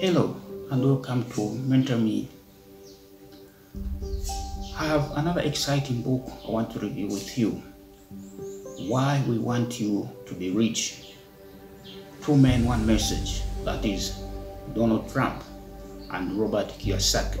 Hello and welcome to Mentor Me. I have another exciting book I want to review with you. Why we want you to be rich. Two men, one message. That is Donald Trump and Robert Kiyosaki.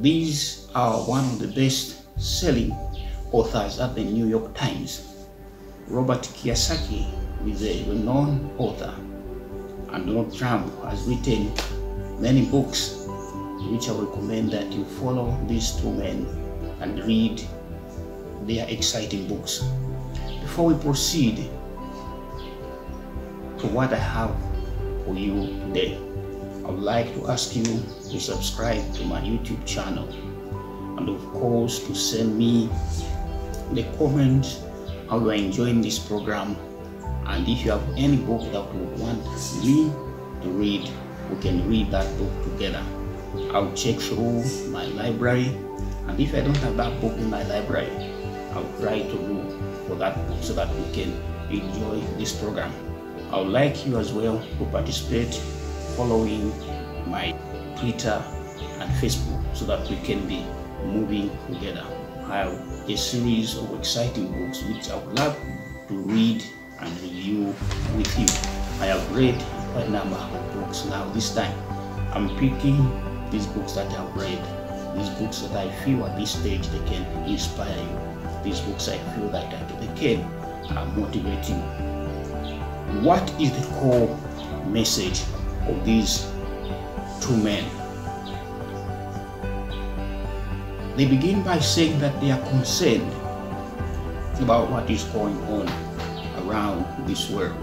These are one of the best selling authors at the New York Times. Robert Kiyosaki is a renowned author and Donald Trump has written many books which I recommend that you follow these two men and read their exciting books. Before we proceed to what I have for you today, I would like to ask you to subscribe to my YouTube channel and of course to send me the comments how you are enjoying this program and if you have any book that you want me to read we can read that book together. I'll check through my library and if i don't have that book in my library i'll try to look for that book so that we can enjoy this program. I would like you as well to participate following my twitter and facebook so that we can be moving together. I have a series of exciting books which i would love to read and review with you. I have read a number of books now. This time, I'm picking these books that I've read, these books that I feel at this stage they can inspire you, these books I feel that they can uh, motivate you. What is the core message of these two men? They begin by saying that they are concerned about what is going on around this world.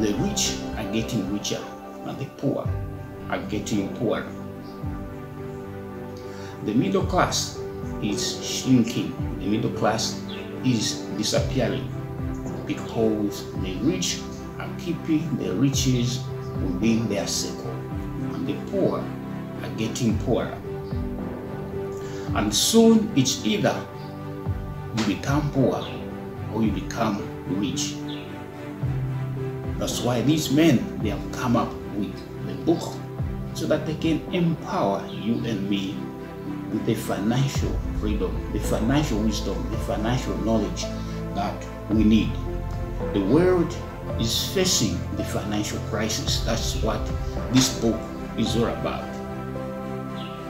The rich are getting richer and the poor are getting poorer. The middle class is shrinking. The middle class is disappearing because the rich are keeping their riches within their circle and the poor are getting poorer. And soon it's either you become poor or you become rich. That's why these men they have come up with the book so that they can empower you and me with the financial freedom, the financial wisdom, the financial knowledge that we need. The world is facing the financial crisis. That's what this book is all about.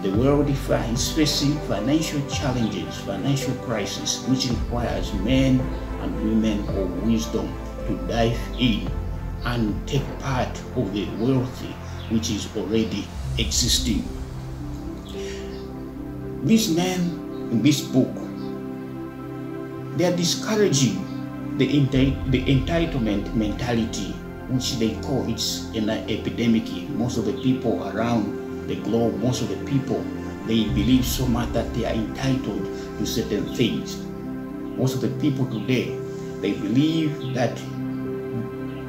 The world is facing financial challenges, financial crisis, which requires men and women of wisdom to dive in and take part of the wealthy which is already existing. These men in this book, they are discouraging the, the entitlement mentality, which they call it's an epidemic. Most of the people around the globe, most of the people, they believe so much that they are entitled to certain things most of the people today, they believe that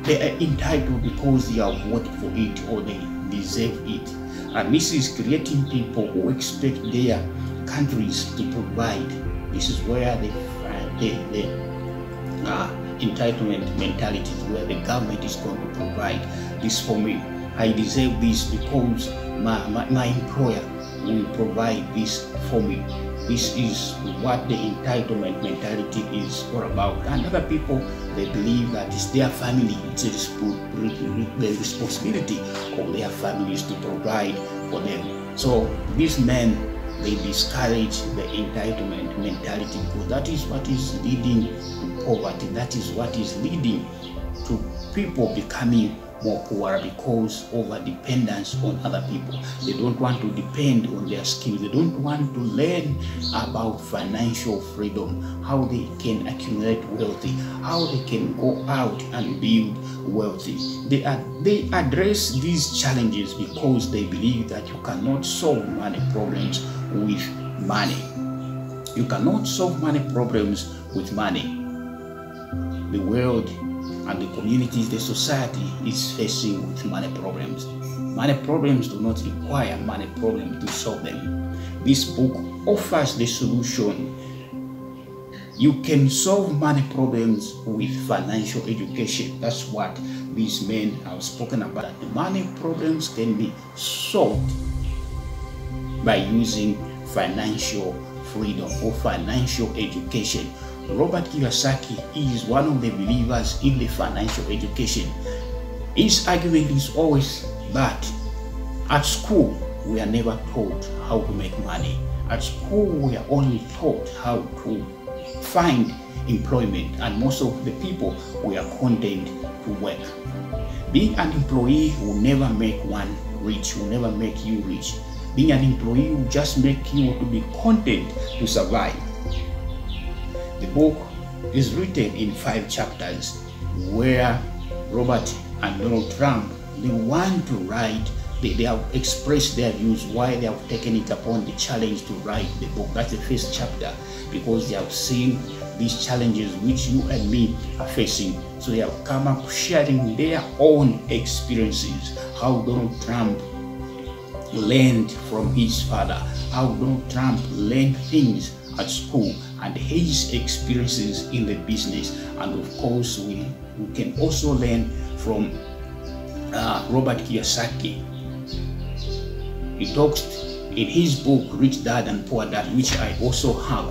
they are entitled because they have worked for it or they deserve it. And this is creating people who expect their countries to provide. This is where the, the, uh, entitlement mentality is where the government is going to provide this for me. I deserve this because my, my, my employer will provide this for me. This is what the entitlement mentality is all about. And other people, they believe that it's their family, it's the responsibility of their families to provide for them. So these men, they discourage the entitlement mentality because that is what is leading to poverty. That is what is leading to people becoming more poor because of a dependence on other people. They don't want to depend on their skills. They don't want to learn about financial freedom, how they can accumulate wealthy, how they can go out and build wealthy. They, are, they address these challenges because they believe that you cannot solve money problems with money. You cannot solve money problems with money. The world and the communities, the society is facing with money problems. Money problems do not require money problems to solve them. This book offers the solution. You can solve money problems with financial education. That's what these men have spoken about the money problems can be solved by using financial freedom or financial education. Robert Kiyosaki is one of the believers in the financial education. His argument is always that at school we are never taught how to make money. At school we are only taught how to find employment and most of the people we are condemned to work. Being an employee will never make one rich, will never make you rich. Being an employee will just make you to be content to survive. The book is written in five chapters where Robert and Donald Trump they want to write they, they have expressed their views why they have taken it upon the challenge to write the book. That's the first chapter because they have seen these challenges which you and me are facing. So they have come up sharing their own experiences how donald trump learned from his father how donald trump learned things at school and his experiences in the business. And of course we, we can also learn from uh, robert kiyosaki. He talks in his book rich dad and poor dad which i also have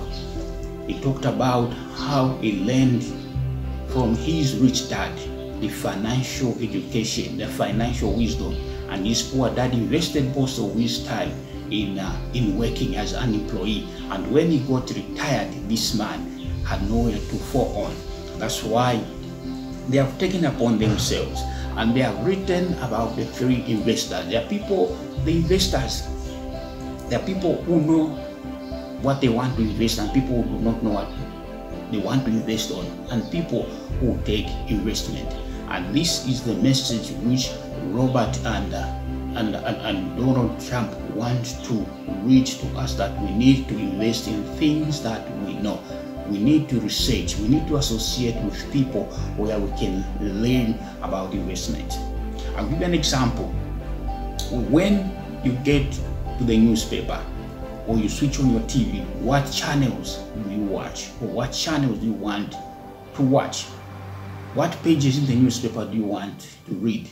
he talked about how he learned from his rich dad the financial education the financial wisdom and his poor dad invested most of his time in uh, in working as an employee. And when he got retired this man had nowhere to fall on. That's why they have taken upon themselves and they have written about the three investors. There are people the investors there are people who know what they want to invest and people who do not know what they want to invest on and people who take investment. And this is the message which robert and uh, and, and, and Donald Trump wants to reach to us that we need to invest in things that we know. We need to research, we need to associate with people where we can learn about investment. I'll give you an example. When you get to the newspaper or you switch on your TV, what channels do you watch or what channels do you want to watch? What pages in the newspaper do you want to read?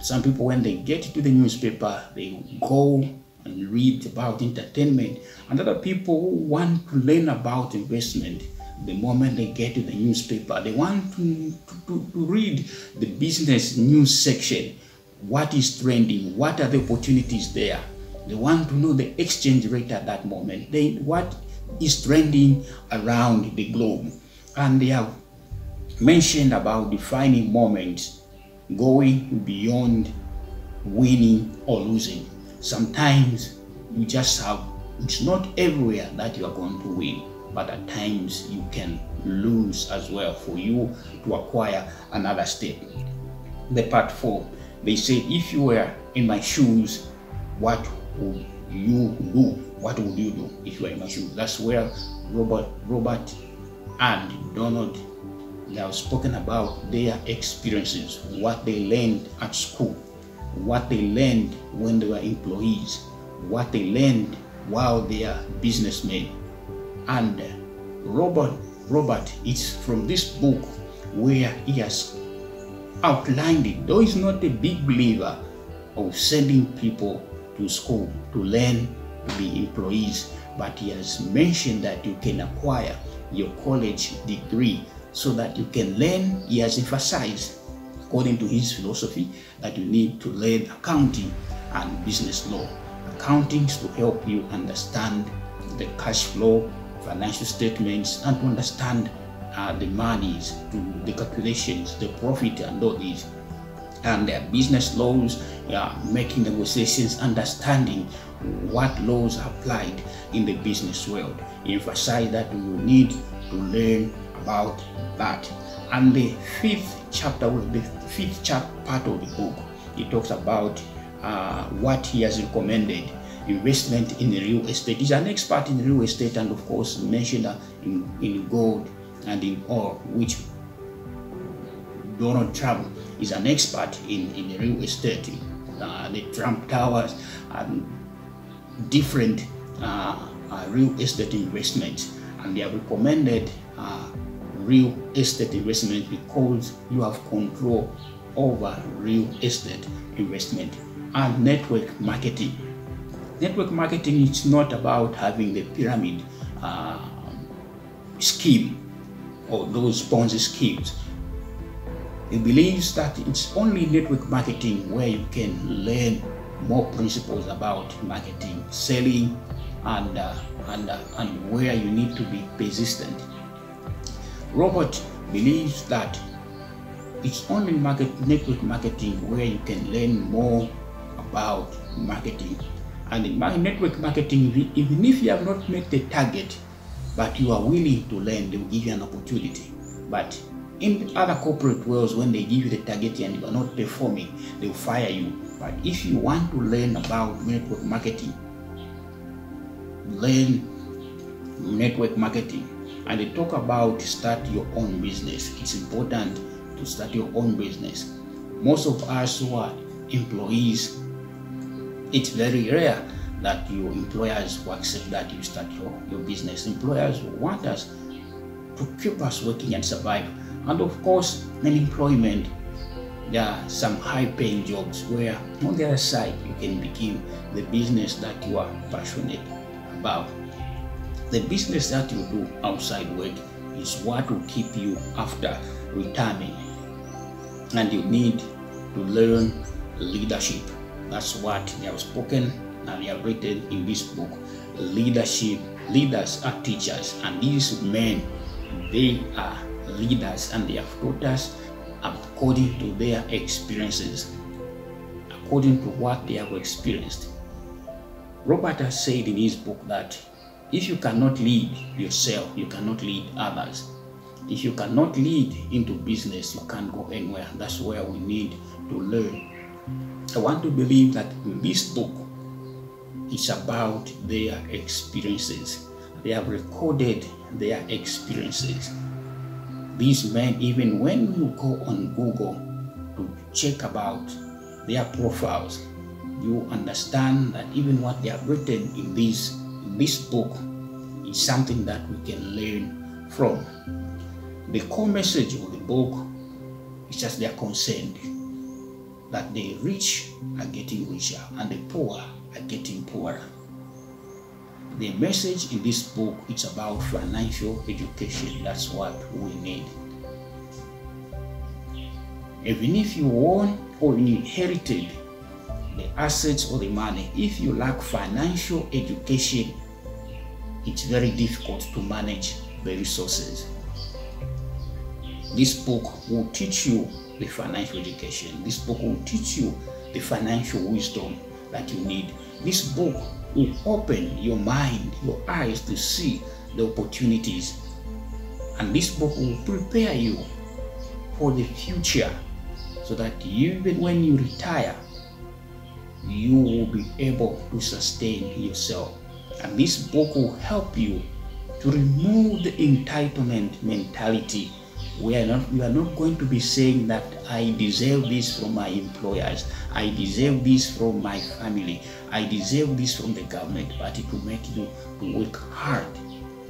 Some people, when they get to the newspaper, they go and read about entertainment. And other people who want to learn about investment, the moment they get to the newspaper, they want to, to, to read the business news section. What is trending? What are the opportunities there? They want to know the exchange rate at that moment. They, what is trending around the globe? And they have mentioned about defining moments going beyond winning or losing. Sometimes you just have, it's not everywhere that you are going to win, but at times you can lose as well for you to acquire another step. The part four, they say, if you were in my shoes, what would you do? What would you do if you were in my shoes? That's where Robert, Robert and Donald they have spoken about their experiences, what they learned at school, what they learned when they were employees, what they learned while they are businessmen. And uh, Robert, Robert, it's from this book where he has outlined it. Though he's not a big believer of sending people to school to learn to be employees, but he has mentioned that you can acquire your college degree so that you can learn. He has emphasized, according to his philosophy, that you need to learn accounting and business law. Accounting to help you understand the cash flow, financial statements, and to understand uh, the monies, to the calculations, the profit, and all these. And their business laws, making negotiations, understanding what laws are applied in the business world. He emphasized that you need to learn about that. And the fifth chapter, will be the fifth chapter part of the book, he talks about uh, what he has recommended investment in real estate. He's an expert in real estate and, of course, mentioned in, in gold and in oil, which Donald Trump is an expert in, in real estate. Uh, the Trump Towers and different uh, uh real estate investments, and they have recommended uh, real estate investment because you have control over real estate investment and network marketing. Network marketing is not about having the pyramid uh, scheme or those Ponzi schemes. He believes that it's only network marketing where you can learn more principles about marketing, selling, and uh, and uh, and where you need to be persistent. Robert believes that it's only market network marketing where you can learn more about marketing. And in network marketing, even if you have not met the target, but you are willing to learn, they will give you an opportunity. But in other corporate worlds, when they give you the target and you are not performing, they will fire you. But if you want to learn about network marketing, learn network marketing. And they talk about start your own business. It's important to start your own business. Most of us who are employees, it's very rare that your employers will accept that you start your, your business. Employers want us to keep us working and survive. And of course, in employment, there are some high paying jobs where on the other side you can begin the business that you are passionate about. The business that you do outside work is what will keep you after retirement. And you need to learn leadership. That's what they have spoken and they have written in this book. Leadership, leaders are teachers, and these men, they are leaders and they have taught us according to their experiences, according to what they have experienced. Robert has said in his book that if you cannot lead yourself, you cannot lead others. If you cannot lead into business, you can't go anywhere. That's where we need to learn. I want to believe that this book, it's about their experiences. They have recorded their experiences. These men, even when you go on Google to check about their profiles, you understand that even what they have written in this, in this book is something that we can learn from. The core message of the book is just their concern that the rich are getting richer and the poor are getting poorer. The message in this book is about financial education. That's what we need. Even if you own or inherited the assets or the money, if you lack financial education, it's very difficult to manage the resources. This book will teach you the financial education. This book will teach you the financial wisdom that you need. This book will open your mind, your eyes to see the opportunities. And this book will prepare you for the future so that even when you retire, you will be able to sustain yourself. And this book will help you to remove the entitlement mentality. We are not we are not going to be saying that i deserve this from my employers i deserve this from my family i deserve this from the government but it will make you to work hard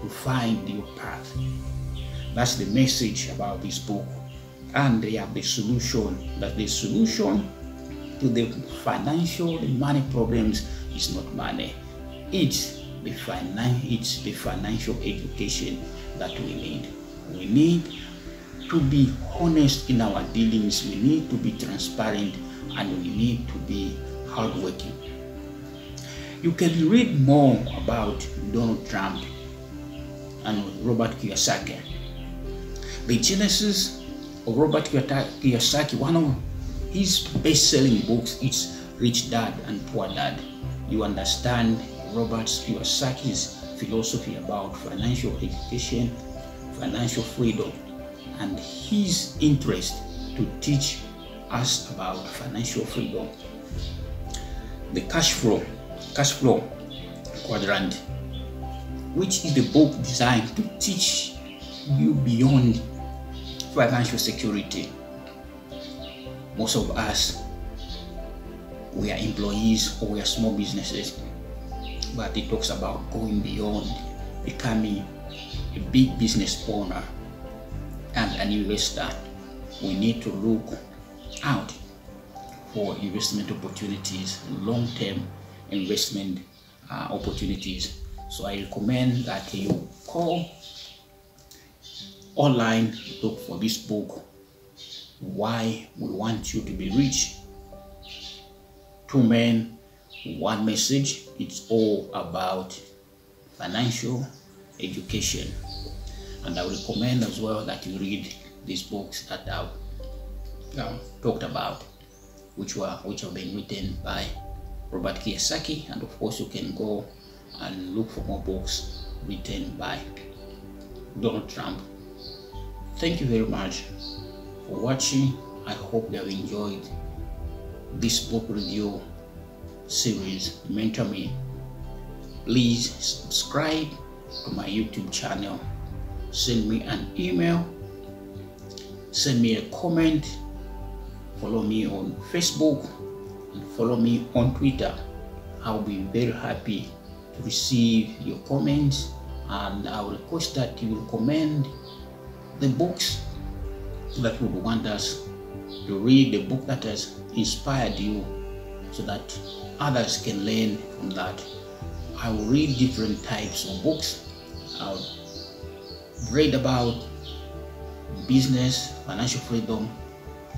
to find your path. That's the message about this book. And they have the solution that the solution to the financial money problems is not money it's the finan- it's the financial education that we need we need to be honest in our dealings, we need to be transparent, and we need to be hardworking. You can read more about Donald Trump and Robert Kiyosaki. The genesis of Robert Kiyosaki, one of his best-selling books is Rich Dad and Poor Dad. You understand Robert Kiyosaki's philosophy about financial education, financial freedom, and his interest to teach us about financial freedom. The cash flow, cash flow quadrant, which is the book designed to teach you beyond financial security. Most of us, we are employees or we are small businesses, but it talks about going beyond becoming a big business owner and an investor, we need to look out for investment opportunities, long-term investment uh, opportunities. So I recommend that you call online, look for this book, Why We Want You to Be Rich. Two men, one message. It's all about financial education. And I recommend as well that you read these books that I've um, talked about, which were which have been written by Robert Kiyosaki, and of course you can go and look for more books written by Donald Trump. Thank you very much for watching. I hope you have enjoyed this book review series, Mentor Me. Please subscribe to my YouTube channel. Send me an email. Send me a comment. Follow me on Facebook and follow me on Twitter. I'll be very happy to receive your comments and I will request that you will comment the books that you would want us to read, the book that has inspired you so that others can learn from that. I will read different types of books. I'll read about business, financial freedom.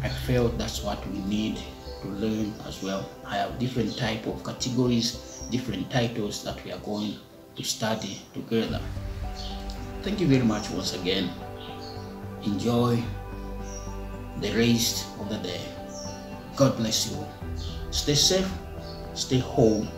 I felt that's what we need to learn as well. I have different type of categories, different titles that we are going to study together. Thank you very much once again. Enjoy the rest of the day. God bless you. Stay safe, stay home,